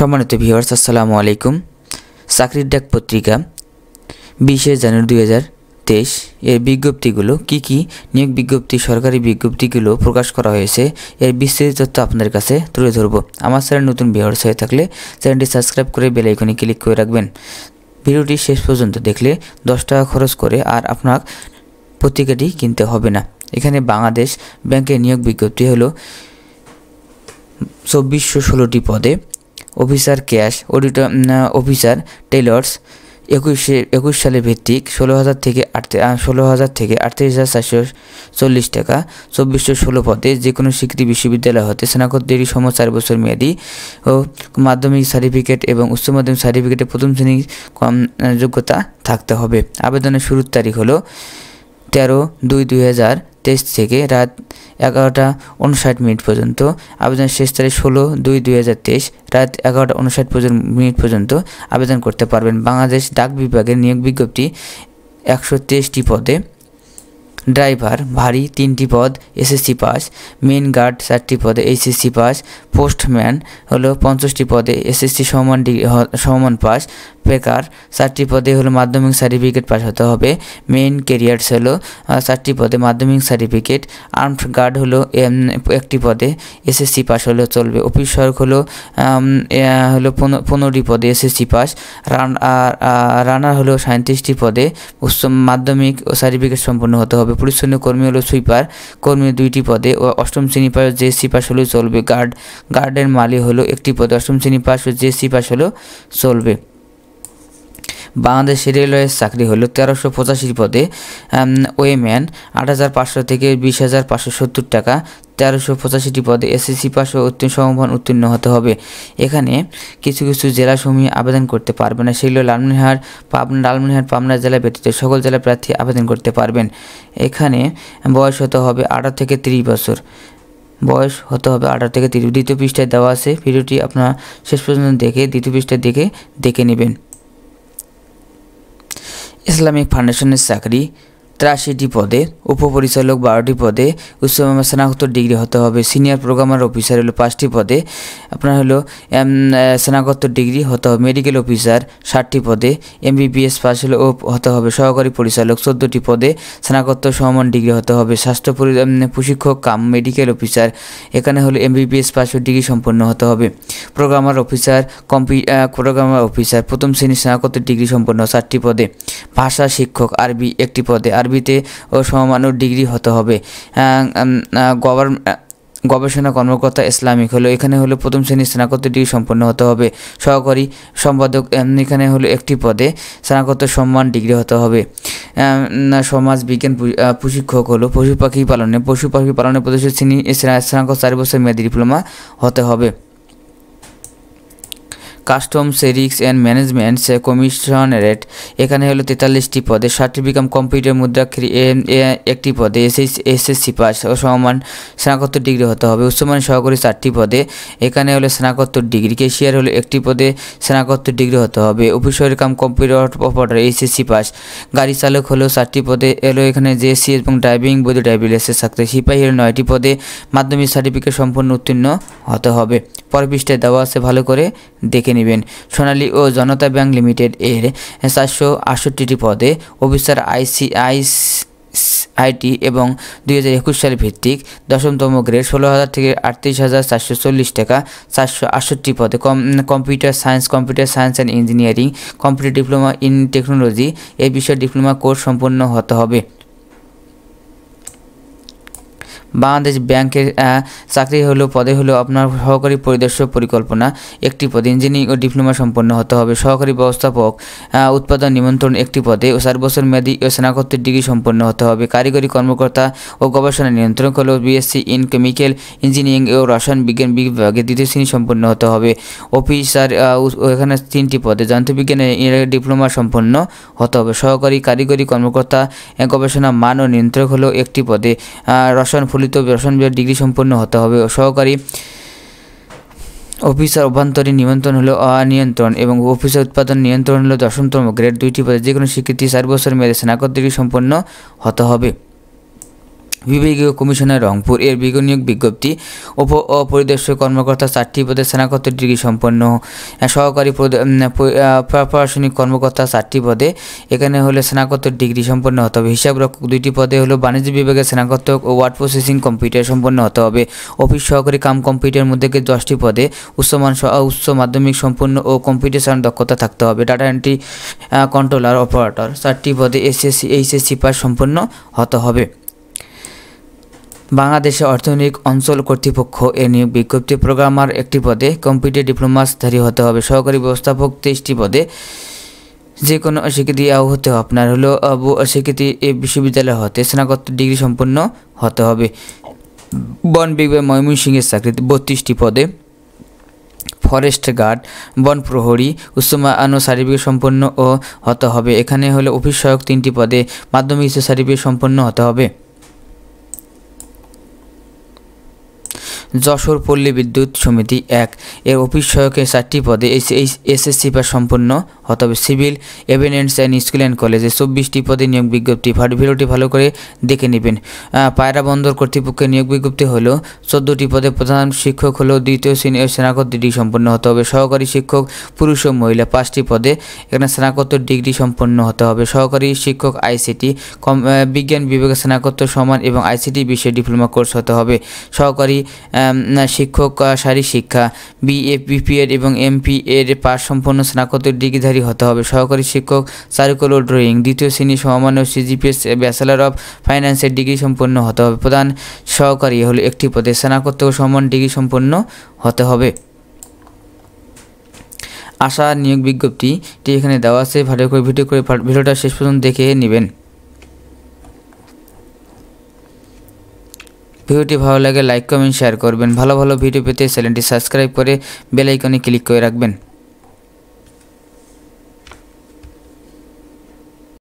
সম্মানিত ভিউয়ার্স, আসসালামু আলাইকুম। চাকরির ডাক পত্রিকা, বিশে জানুয়ারি দুই হাজার তেইশ। এর বিজ্ঞপ্তিগুলো কি কি? নিয়োগ বিজ্ঞপ্তি, সরকারি বিজ্ঞপ্তিগুলো প্রকাশ করা হয়েছে। এর বিস্তারিত তথ্য আপনাদের কাছে তুলে ধরবো। আমার চ্যানেল নতুন ভিউয়ার্স হয়ে থাকলে চ্যানেলটি সাবস্ক্রাইব করে বেল আইকনে ক্লিক করে রাখবেন। ভিডিওটি শেষ পর্যন্ত দেখলে দশ টাকা খরচ করে আর আপনার পত্রিকাটি কিনতে হবে না। এখানে বাংলাদেশ ব্যাংকের নিয়োগ বিজ্ঞপ্তি হলো চব্বিশশো ষোলোটি পদে। Officer cash, auditor officer tellers একুশে, একুশ সালে ভিত্তিক ষোলো হাজার থেকে আট ষোলো হাজার থেকে আটত্রিশ হাজার চারশো চল্লিশ টাকা, চব্বিশশো ষোলো পদে যে কোনো স্বীকৃতি বিশ্ববিদ্যালয় হতে স্নাতক ডিগ্রি সম চার বছর মেয়াদি ও মাধ্যমিক সার্টিফিকেট এবং উচ্চ মাধ্যমিক সার্টিফিকেটে প্রথম শ্রেণির কম যোগ্যতা থাকতে হবে। আবেদনের শুরুর তারিখ হলো তেরো দুই দুই হাজার তেইশ থেকে রাত এগারোটা উনষাট মিনিট পর্যন্ত। আবেদন শেষ তারিখ ষোলো দুই দুই হাজার তেইশ, রাত এগারোটা উনষাট মিনিট পর্যন্ত আবেদন করতে পারবেন। বাংলাদেশ ডাক বিভাগের নিয়োগ বিজ্ঞপ্তি একশো তেইশটি পদে। ড্রাইভার, ভারী তিনটি পদ এসএসসি পাস মেন গার্ড চারটি পদে এইচএসসি পাস পোস্টম্যান হলো পঞ্চাশটি পদে এসএসসি সমান ডিগ্রি সমান পাস বেকার চারটি পদে হলো মাধ্যমিক সার্টিফিকেট পাস হতে হবে মেইন কেরিয়ার্স হলো চারটি পদে মাধ্যমিক সার্টিফিকেট আর্মড গার্ড হলো একটি পদে এসএসসি পাস হলো চলবে অফিস হলো হলো পনেরোটি পদে এসএসসি পাস রান রানার হলো সাঁত্রিশটি পদে উচ্চ মাধ্যমিক সার্টিফিকেট সম্পন্ন হতে হবে। পরিচ্ছন্ন কর্মী হলো সুইপার। কর্মী দুইটি পদে ও অষ্টম শ্রেণি পাস সি পাস হলেও চলবে। গার্ড গার্ডের মালি হলো একটি পদে। অষ্টম শ্রেণি পাস ও জেএসসি পাস হলেও চলবে। বাংলাদেশ রেলওয়ের চাকরি হলো তেরোশো পঁচাশি পদে ওয়েম্যান আট হাজার পাঁচশো থেকে বিশ হাজার পাঁচশো সত্তর টাকা। তেরোশো পঁচাশিটি পদে এসএসসি পাস ও উত্তীর্ণ সমমান উত্তীর্ণ হতে হবে। এখানে কিছু কিছু জেলাসমূহে আবেদন করতে পারবে না। সেগুলো লালমনিহাট পাবনা লালমনিহাট পাবনা জেলা ব্যতীত সকল জেলা প্রার্থী আবেদন করতে পারবেন। এখানে বয়স হতে হবে আঠারো থেকে তিরিশ বছর। বয়স হতে হবে আঠারো থেকে তিরিশ। দ্বিতীয় পৃষ্ঠায় দেওয়া আছে, ভিডিওটি আপনার শেষ পর্যন্ত দেখে, দ্বিতীয় পৃষ্ঠায় দেখে দেখে নেবেন। ইসলামিক ফাউন্ডেশনের চাকরি তিরাশিটি পদে, উপপরিচালক বারোটি পদে, উচ্চ স্নাতকোত্তর ডিগ্রি হতে হবে। সিনিয়র প্রোগ্রামার অফিসার হলো পাঁচটি পদে, আপনার হলো স্নাতকোত্তর ডিগ্রি হতে হবে। মেডিকেল অফিসার ষাটটি পদে, এমবিবিএস পাস হলে হতে হবে। সহকারী পরিচালক চোদ্দোটি পদে, স্নাতকোত্তর সমান ডিগ্রি হতে হবে। স্বাস্থ্য প্রশিক্ষক কাম, মেডিকেল অফিসার, এখানে হলো এমবিবিএস পাস ডিগ্রি সম্পন্ন হতে হবে। প্রোগ্রামার অফিসার, কম্পি প্রোগ্রামার অফিসার, প্রথম শ্রেণির স্নাতকোত্তর ডিগ্রি সম্পন্ন চারটি পদে, ভাষা শিক্ষক আরবি একটি পদে আরবিতে ও সমমান্য ডিগ্রি হতে হবে। গভর্নমেন্ট গবেষণা কর্মকর্তা ইসলামিক হলো, এখানে হলো প্রথম শ্রেণির স্নাতকোত্তর ডিগ্রি সম্পন্ন হতে হবে। সহকারী সম্পাদক এখানে হলো একটি পদে স্নাতকোত্তর সম্মান ডিগ্রি হতে হবে। সমাজ বিজ্ঞান প্রশিক্ষক হলো, পশু পাখি পালনে, পশু পাখি পালনের প্রদেশ শ্রেণি স্নাতক চার বছর মেয়াদী ডিপ্লোমা হতে হবে। কাস্টম সেরিক্স অ্যান্ড ম্যানেজমেন্ট কমিশনারেট এখানে হলো তেতাল্লিশটি পদে। ষাটটি বিকাম কম্পিউটার মুদ্রাক্ষী একটি পদে। এসএস, এসএসসি পাস ও সমমান স্নাতকোত্তর ডিগ্রি হতে হবে। উচ্চমান সহকারী চারটি পদে। এখানে হলো স্নাতকোত্তর ডিগ্রি কেশিয়ার হলো একটি পদে স্নাতকোত্তর ডিগ্রি হতে হবে। অফিসের cum computer operator HSC pass গাড়ি চালক হলো চারটি পদে। এলো এখানে জেএসসি এবং ড্রাইভিং বৈধ ড্রাইভিং লাইসেন্স থাকতে। সিপাহী হলো নয়টি পদে। মাধ্যমিক সার্টিফিকেট সম্পূর্ণ উত্তীর্ণ হতে হবে। পর পৃষ্ঠায় দেওয়া আছে ভালো করে। দেখে নেবেন। সোনালী ও জনতা ব্যাংক লিমিটেড এর চারশো আটষট্টিটি পদে অফিসার আইসি আইস আইটি এবং দুই হাজার একুশ সালে ভিত্তিক দশমতম গ্রেড ষোলো হাজার থেকে আটত্রিশ হাজার চারশো চল্লিশ টাকা চারশো আটষট্টি পদে কম, computer science computer science and engineering, computer diploma in technology এই বিষয়ে ডিপ্লোমা কোর্স সম্পন্ন হতে হবে। বাংলাদেশ ব্যাংকের চাকরি হলো, পদে হলো আপনার সহকারী পরিদর্শক পরিকল্পনা। একটি পদে ইঞ্জিনিয়ারিং ও ডিপ্লোমা সম্পন্ন হতে হবে। সহকারী ব্যবস্থাপক উৎপাদন নিমন্ত্রণ একটি পদে ও চার বছর মেয়াদী ও স্নাতকোত্তর ডিগ্রি সম্পন্ন হতে হবে। কারিগরি কর্মকর্তা ও গবেষণা নিয়ন্ত্রণ হলো বিএসসি ইন কেমিক্যাল ইঞ্জিনিয়ারিং ও রসায়ন বিজ্ঞান বিভাগে দ্বিতীয় শ্রেণি সম্পন্ন হতে হবে। অফিসার এখানে তিনটি পদে, যান্ত্রিকবিজ্ঞানে ডিপ্লোমা সম্পন্ন হতে হবে। সহকারী কারিগরি কর্মকর্তা গবেষণা মান ও নিয়ন্ত্রক হলো একটি পদে। রসায়ন ফলিত রসায়ন বিভাগ ডিগ্রি সম্পন্ন হতে হবে। সহকারী অফিসার অভ্যন্তরীণ নিয়ন্ত্রণ হলো অনিয়ন্ত্রণ এবং অফিসার উৎপাদন নিয়ন্ত্রণ হলো দশমতম গ্রেড দুইটি পদে। যে কোনো স্বীকৃতি চার বছর মেয়াদে স্নাতক ডিগ্রি সম্পন্ন হতে হবে। বিভাগীয় কমিশনার রংপুর। এর বিজ্ঞ নিয়োগ বিজ্ঞপ্তি, উপ অপরিদর্শক কর্মকর্তা চারটি পদে স্নাতকোত্তর ডিগ্রি সম্পন্ন। সহকারী প্রশাসনিক কর্মকর্তা চারটি পদে। এখানে হলে স্নাতকোত্তর ডিগ্রি সম্পন্ন হতে হবে। হিসাব রক্ষক দুইটি পদে হলো বাণিজ্য বিভাগে স্নাতক ও ওয়ার্ড প্রসেসিং কম্পিউটার সম্পন্ন হতে হবে। অফিস সহকারী কাম কম্পিউটার মধ্যে দশটি পদে উচ্চমান উচ্চ মাধ্যমিক সম্পন্ন ও কম্পিউটার চালানোর দক্ষতা থাকতে হবে। Data entry controller, operator. চারটি পদে এসএসসি, এইচএসসি পাস সম্পন্ন হতে হবে। বাংলাদেশে অর্থনৈতিক অঞ্চল কর্তৃপক্ষ এর নিয়োগ বিজ্ঞপ্তি প্রোগ্রামার একটি পদে কম্পিউটার ডিপ্লোমাসধারী হতে হবে। সহকারী ব্যবস্থাপক তেইশটি পদে যে কোনো স্বীকৃতি হতে আপনার হলো স্বীকৃতি বিশ্ববিদ্যালয় হতে স্নাতকোত্তর ডিগ্রি সম্পন্ন হতে হবে। বন বিভাগ ময়মনসিংহের চাকরিতে বত্রিশটি পদে ফরেস্ট গার্ড, বন প্রহরী উচ্চমানো সার্টিফিকেট সম্পন্ন ও হতে হবে। এখানে হলো অফিস সহায়ক তিনটি পদে মাধ্যমিক সার্টিফিকেট সম্পন্ন হতে হবে। যশোর পল্লী বিদ্যুৎ সমিতি এক। এর অফিস সহায়কের চারটি পদে এসএসসি পাস সম্পন্ন হতে হবে civil evidence and school and কলেজে চব্বিশটি পদে নিয়োগ বিজ্ঞপ্তি ভিডিওটি ভালো করে দেখে নেবেন। পায়রা বন্দর কর্তৃপক্ষের নিয়োগ বিজ্ঞপ্তি হলো, চোদ্দোটি পদে প্রধান শিক্ষক হলো, দ্বিতীয় শ্রেণি ও স্নাতকোত্তর ডিগ্রি সম্পন্ন হতে হবে, সহকারী শিক্ষক, পুরুষ ও মহিলা পাঁচটি পদে। এখানে স্নাতকোত্তর ডিগ্রি সম্পন্ন হতে হবে, সহকারী শিক্ষক, আইসিটি, কম বিজ্ঞান বিভাগে স্নাতকোত্তর সমান এবং আইসিটি বিষয়ে ডিপ্লোমা কোর্স হতে হবে। সহকারী শিক্ষক শারীরিক শিক্ষা, বিএ, বিপিএড এবং এমপি এর পাস সম্পন্ন স্নাতকোত্তর ডিগ্রিধারী হতে হবে। সহকারী শিক্ষক সার্কুল ও ড্রয়িং দ্বিতীয় শ্রেণি সমমান ও সিজিপিএস ব্যাচেলার অফ ফাইন্যান্সের ডিগ্রি সম্পন্ন হতে হবে। প্রধান সহকারী হলো একটি পদে স্নাতকোত্তর সমান ডিগ্রি সম্পন্ন হতে হবে। আশা নিয়োগ বিজ্ঞপ্তিটি এখানে দেওয়া আছে। ভালো করে ভিডিও করে ভিডিওটা শেষ পর্যন্ত দেখে নেবেন। ভিডিওটি ভালো লাগে, লাইক, কমেন্ট, শেয়ার করবেন। ভালো ভালো ভিডিও পেতে চ্যানেলটি সাবস্ক্রাইব করে বেল ক্লিক করে রাখবেন।